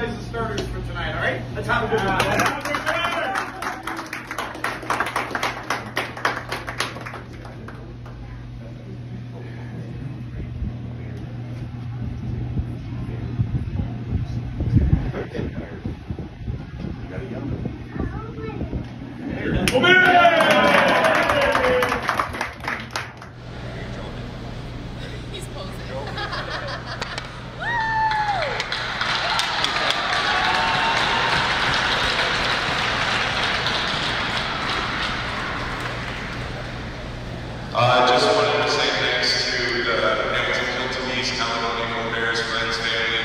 guys the starters for tonight, all right? Let's have a good one. He's posing. Uh, I just wanted to say thanks to the Hamilton Kiltonese, East, Caledonia Corvairs, friends, family,